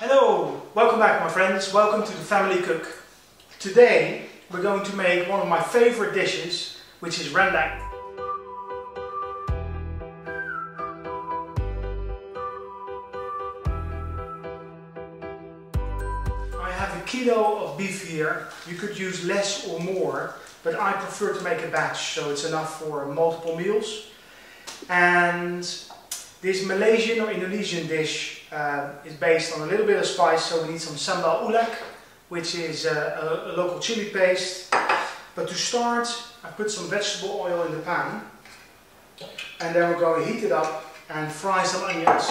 Hello, welcome back my friends, welcome to the Family Cook. Today we're going to make one of my favorite dishes, which is rendang. I have a kilo of beef here, you could use less or more, but I prefer to make a batch so it's enough for multiple meals. And this Malaysian or Indonesian dish uh, is based on a little bit of spice, so we need some sambal oelek, which is uh, a, a, local chili paste. But to start, I put some vegetable oil in the pan, and then we're going to heat it up and fry some onions.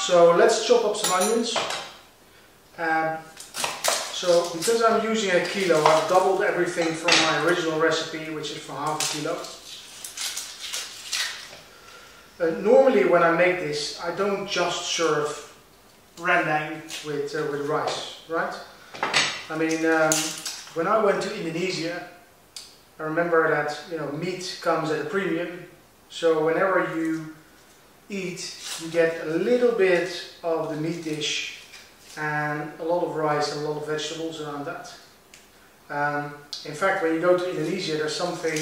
So let's chop up some onions. Um, so because I'm using a kilo, I've doubled everything from my original recipe, which is for half a kilo. Uh, normally when I make this, I don't just serve rendang with, uh, with rice, right? I mean, um, when I went to Indonesia, I remember that you know meat comes at a premium. So whenever you eat, you get a little bit of the meat dish and a lot of rice and a lot of vegetables around that. Um, in fact, when you go to Indonesia, there's something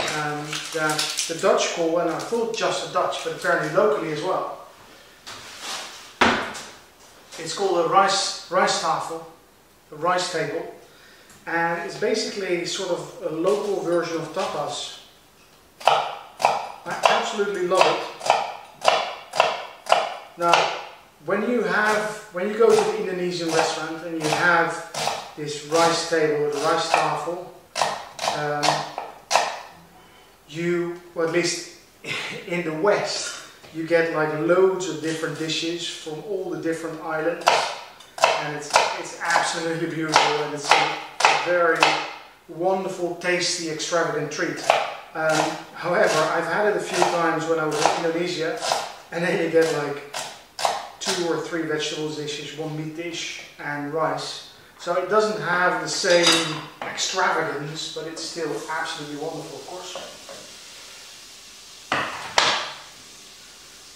um, that the Dutch call, and I thought just the Dutch, but apparently locally as well. It's called a rice, rijsttafel, a rice table, and it's basically sort of a local version of tapas. I absolutely love it. Now, when you have, when you go to the Indonesian restaurant and you have this rice table, the rijsttafel, um, you, or at least in the West, you get like loads of different dishes from all the different islands and it's, it's absolutely beautiful and it's a very wonderful, tasty, extravagant treat. Um, however, I've had it a few times when I was in Indonesia and then you get like two or three vegetables dishes, one meat dish and rice. So it doesn't have the same extravagance, but it's still absolutely wonderful, of course.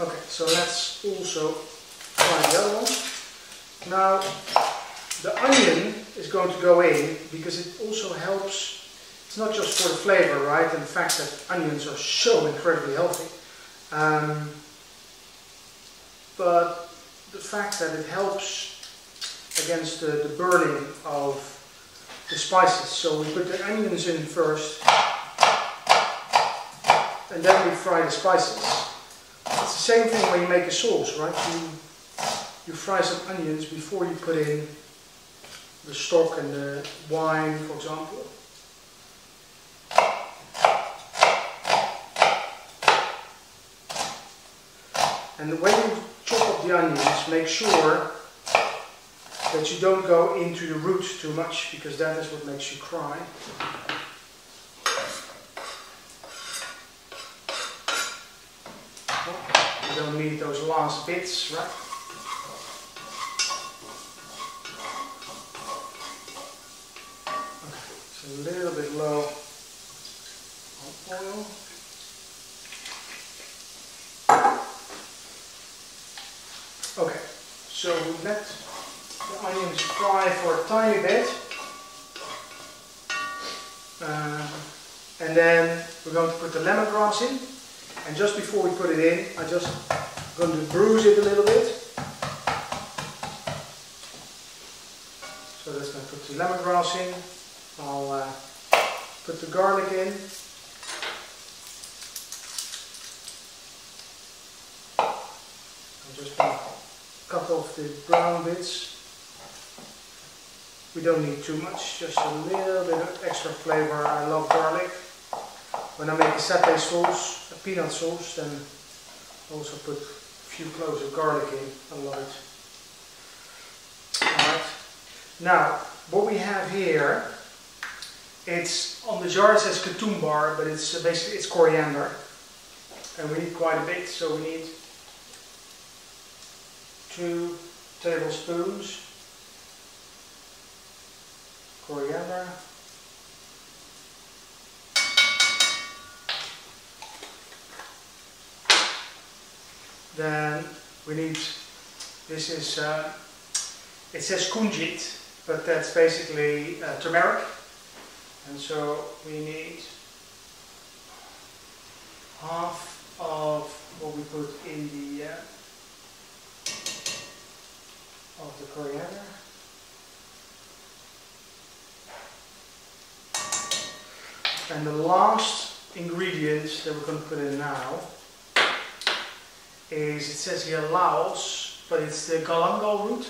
Okay, so let's also try the other one. Now, the onion is going to go in because it also helps, it's not just for the flavor, right, and the fact that onions are so incredibly healthy, um, but the fact that it helps against the, the burning of the spices. So we put the onions in first, and then we fry the spices. Same thing when you make a sauce, right? You, you fry some onions before you put in the stock and the wine, for example. And when you chop up the onions, make sure that you don't go into the root too much because that is what makes you cry. Don't need those last bits, right? Okay, it's a little bit low on oil. Okay, so we let the onions fry for a tiny bit. Uh, and then we're going to put the lemongrass in. And just before we put it in, I'm just going to bruise it a little bit. So that's going to put the lemongrass in. I'll uh, put the garlic in. I'm just going to cut off the brown bits. We don't need too much, just a little bit of extra flavor. I love garlic. When I make a satay sauce, a peanut sauce, then I also put a few cloves of garlic in. Love it. Alright. Now, what we have here, it's on the jar it says ketumbar, but it's uh, basically it's coriander. And we need quite a bit, so we need two tablespoons coriander. Then we need This is, uh, it says kunyit, but that's basically uh, turmeric. And so we need half of what we put in the uh, of the coriander. And the last ingredient that we're going to put in now is, it says here Laos, but it's the galangal root.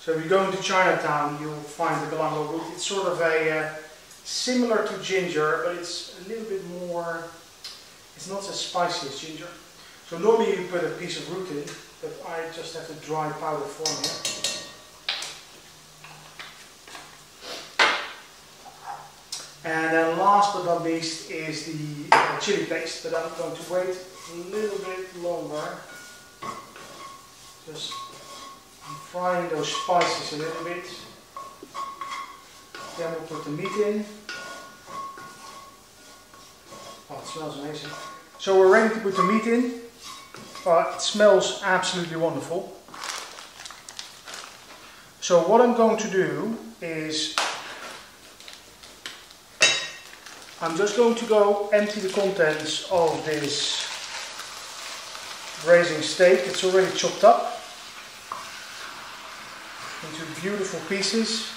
So if you go into Chinatown, you'll find the galangal root. It's sort of a, uh, similar to ginger, but it's a little bit more, it's not as spicy as ginger. So normally you put a piece of root in, but I just have the dry powder form here. And then last but not least is the uh, chili paste, but I'm going to wait a little bit longer. Just frying those spices a little bit. Then we'll put the meat in. Oh, it smells amazing. So we're ready to put the meat in. Oh, it smells absolutely wonderful. So what I'm going to do is I'm just going to go empty the contents of this braising steak. It's already chopped up into beautiful pieces.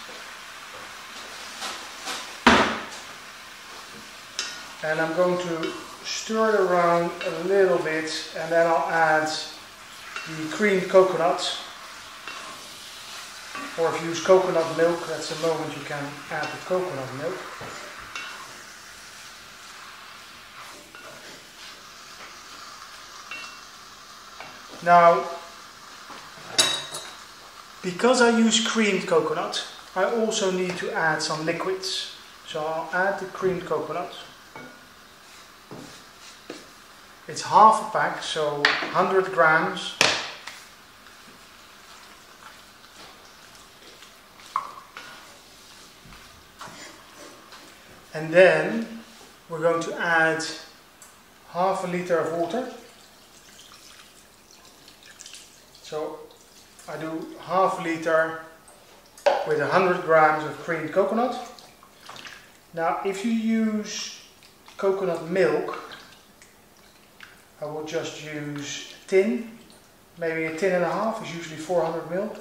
And I'm going to stir it around a little bit and then I'll add the creamed coconut. Or if you use coconut milk, that's the moment you can add the coconut milk. Now, because I use creamed coconut, I also need to add some liquids. So I'll add the creamed coconut. It's half a pack, so 100 grams. And then we're going to add half a liter of water. So I do half liter with 100 grams of creamed coconut. Now if you use coconut milk, I will just use tin, maybe a tin and a half is usually 400 ml.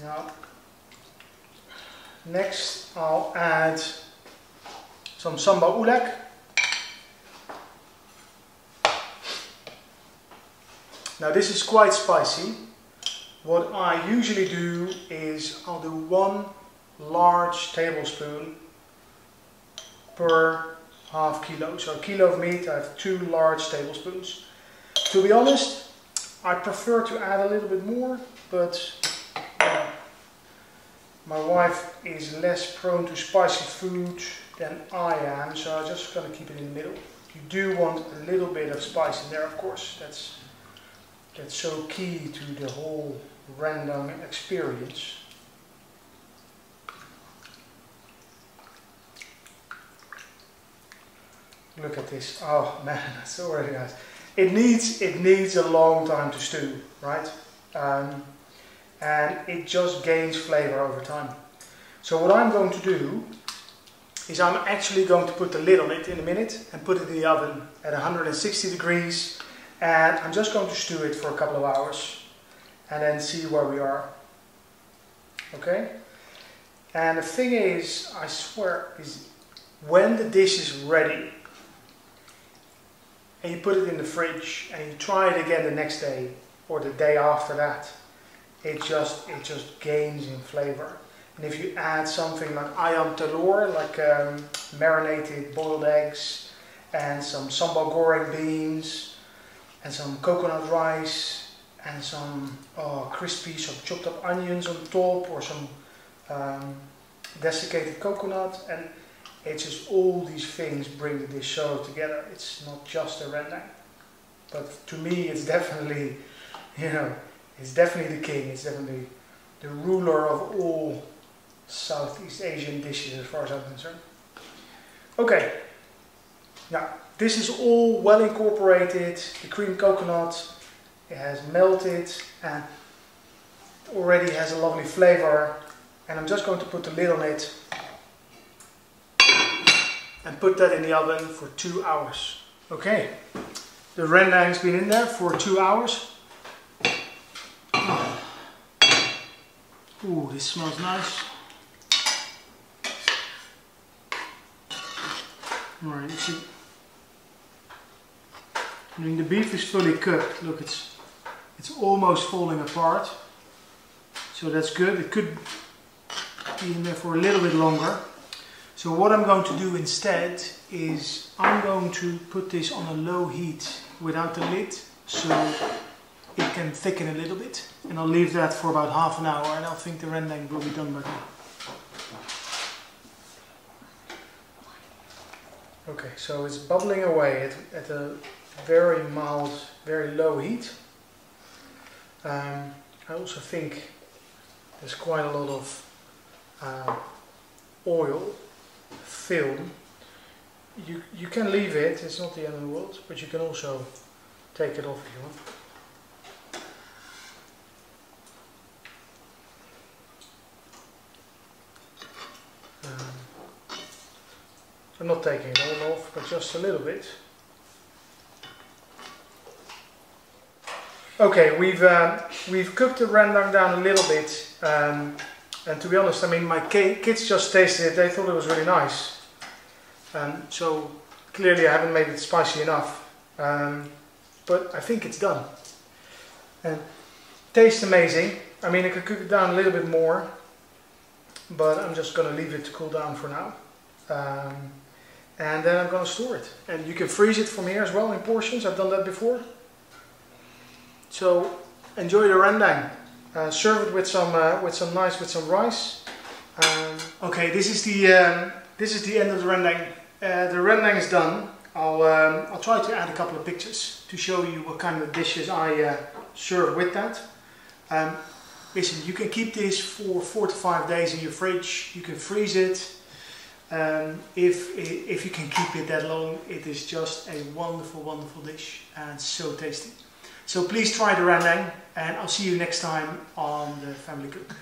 Now, next I'll add some sambal oelek. Now this is quite spicy. What I usually do is I'll do one large tablespoon per half kilo. So a kilo of meat, I have two large tablespoons. To be honest, I prefer to add a little bit more, but uh, my wife is less prone to spicy food than I am, so I'm just going to keep it in the middle. You do want a little bit of spice in there, of course. That's that's so key to the whole rendang experience. Look at this. Oh man, that's already nice. It needs it needs a long time to stew, right? Um, and it just gains flavor over time. So what I'm going to do is I'm actually going to put the lid on it in a minute and put it in the oven at 160 degrees and I'm just going to stew it for a couple of hours and then see where we are. Okay? And the thing is, I swear, is when the dish is ready and you put it in the fridge and you try it again the next day or the day after that, it just it just gains in flavor. And if you add something like ayam telur, like um, marinated boiled eggs, and some sambal goreng beans, and some coconut rice and some uh, crispy, some chopped up onions on top or some um, desiccated coconut and it's just all these things bring the dish so together. It's not just a rendang. But to me it's definitely, you know, it's definitely the king. It's definitely the ruler of all Southeast Asian dishes as far as I'm concerned. Okay, now this is all well incorporated. The cream coconut, it has melted and already has a lovely flavor. And I'm just going to put the lid on it and put that in the oven for two hours. Okay, the rendang's been in there for two hours. Ooh, this smells nice. Alright, see. I mean the beef is fully cooked. Look, it's it's almost falling apart. So that's good. It could be in there for a little bit longer. So what I'm going to do instead is I'm going to put this on a low heat without the lid so it can thicken a little bit and I'll leave that for about half an hour and I think the rendang will be done by then. Okay, so it's bubbling away at, at a very mild, very low heat. Um, I also think there's quite a lot of uh, oil film, you, you can leave it, it's not the end of the world, but you can also take it off if you want. Um, I'm not taking it all off, but just a little bit. Okay, we've uh, we've cooked the rendang down a little bit. Um, and to be honest, I mean, my kids just tasted it, they thought it was really nice. Um, so clearly I haven't made it spicy enough. Um, but I think it's done. And tastes amazing. I mean, I could cook it down a little bit more, but I'm just going to leave it to cool down for now. Um, and then I'm going to store it. And you can freeze it from here as well in portions. I've done that before. So enjoy the rendang. Uh, serve it with some uh, with some nice with some rice. Um, okay, this is the um, this is the end of the rendang. Uh, the rendang is done. I'll um, I'll try to add a couple of pictures to show you what kind of dishes I uh, serve with that. Um, listen, you can keep this for four to five days in your fridge. You can freeze it. Um, if, if you can keep it that long, it is just a wonderful, wonderful dish and so tasty. So please try the rendang and I'll see you next time on the Family Cook.